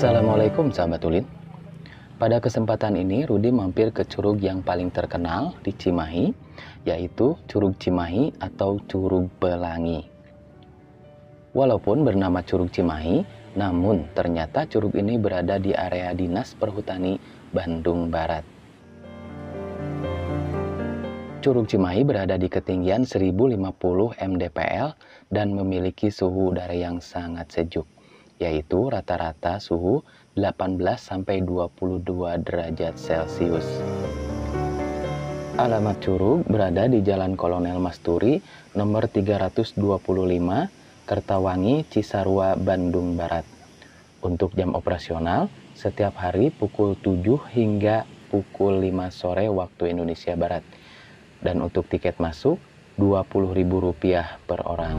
Assalamualaikum sahabat Ulin. Pada kesempatan ini Rudi mampir ke curug yang paling terkenal di Cimahi, yaitu Curug Cimahi atau Curug Pelangi. Walaupun bernama Curug Cimahi, namun ternyata curug ini berada di area Dinas Perhutani Bandung Barat. Curug Cimahi berada di ketinggian 1050 mdpl dan memiliki suhu udara yang sangat sejuk, yaitu rata-rata suhu 18-22 derajat Celcius. Alamat curug berada di Jalan Kolonel Masturi nomor 325, Kertawangi, Cisarua, Bandung Barat. Untuk jam operasional, setiap hari pukul 7 hingga pukul 5 sore waktu Indonesia Barat dan untuk tiket masuk Rp20.000 per orang.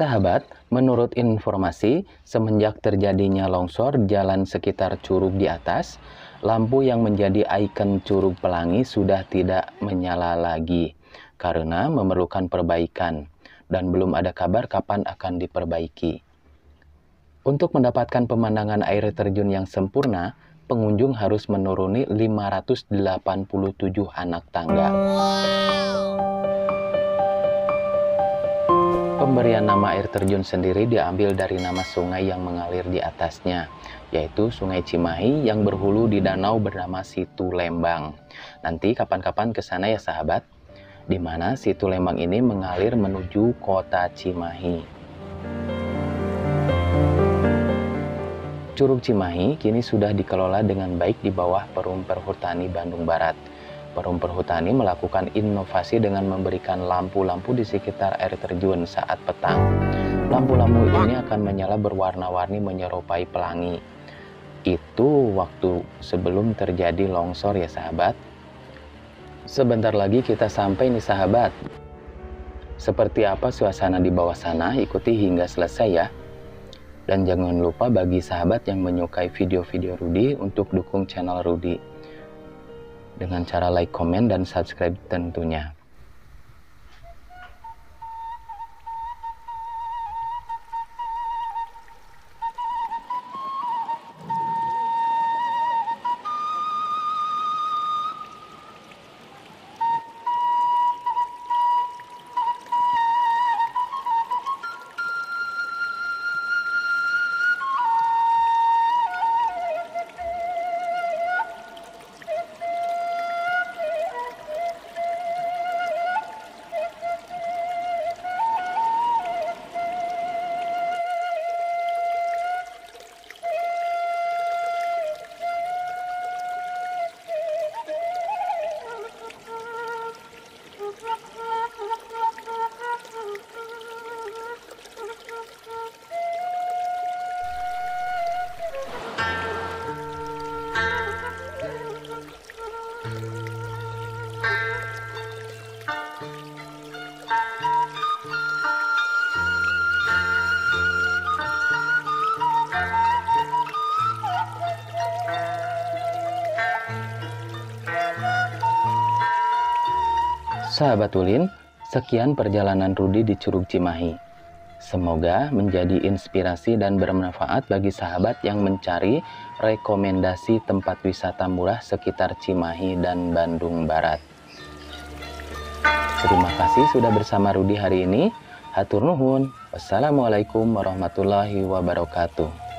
Sahabat, menurut informasi, semenjak terjadinya longsor jalan sekitar curug di atas, lampu yang menjadi ikon curug pelangi sudah tidak menyala lagi karena memerlukan perbaikan dan belum ada kabar kapan akan diperbaiki. Untuk mendapatkan pemandangan air terjun yang sempurna, pengunjung harus menuruni 587 anak tangga. Pemberian nama air terjun sendiri diambil dari nama sungai yang mengalir di atasnya, yaitu Sungai Cimahi yang berhulu di danau bernama Situ Lembang. Nanti kapan-kapan ke sana ya sahabat, di mana Situ Lembang ini mengalir menuju kota Cimahi. Curug Cimahi kini sudah dikelola dengan baik di bawah Perum Perhutani Bandung Barat Perum Perhutani melakukan inovasi dengan memberikan lampu-lampu di sekitar air terjun saat petang. Lampu-lampu ini akan menyala berwarna-warni menyerupai pelangi. Itu waktu sebelum terjadi longsor ya sahabat. Sebentar lagi kita sampai nih sahabat. Seperti apa suasana di bawah sana, ikuti hingga selesai ya. Dan jangan lupa bagi sahabat yang menyukai video-video Rudi untuk dukung channel Rudi dengan cara like, komen, dan subscribe tentunya. Sahabat Ulin, sekian perjalanan Rudi di Curug Cimahi. Semoga menjadi inspirasi dan bermanfaat bagi sahabat yang mencari rekomendasi tempat wisata murah sekitar Cimahi dan Bandung Barat. Terima kasih sudah bersama Rudi hari ini. Hatur nuhun. Wassalamualaikum warahmatullahi wabarakatuh.